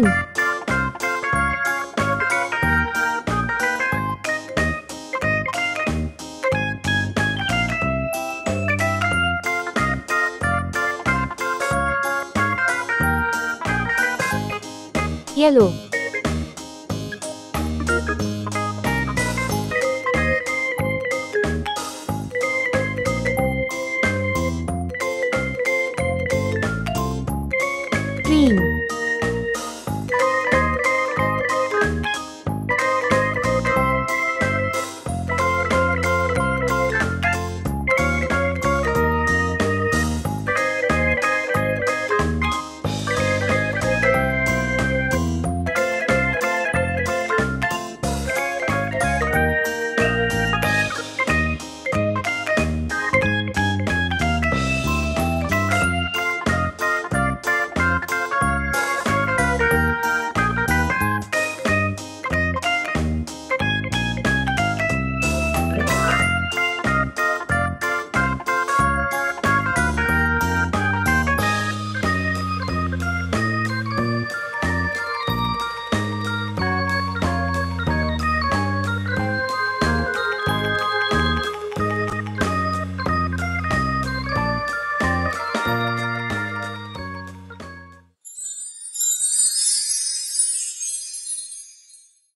thing. Yellow